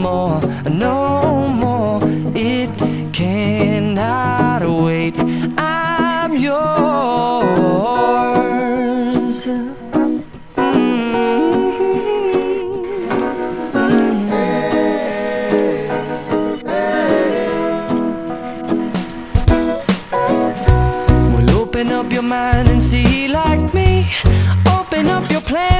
more, no more. It cannot wait. I'm yours. Mm-hmm. Well, open up your mind and see like me. Open up your plans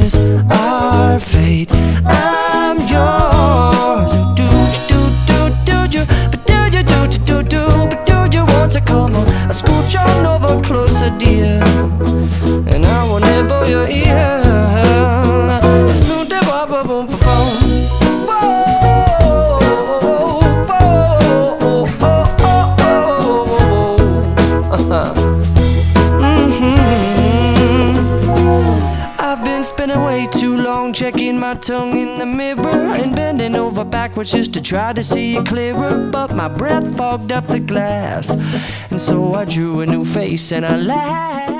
is our fate. I'm yours. Do do do do do, do do do do do, but do you want to come on? I on over closer, dear, and I will your ear. Soon spending way too long checking my tongue in the mirror and bending over backwards just to try to see it clearer. But my breath fogged up the glass, and so I drew a new face and I laughed.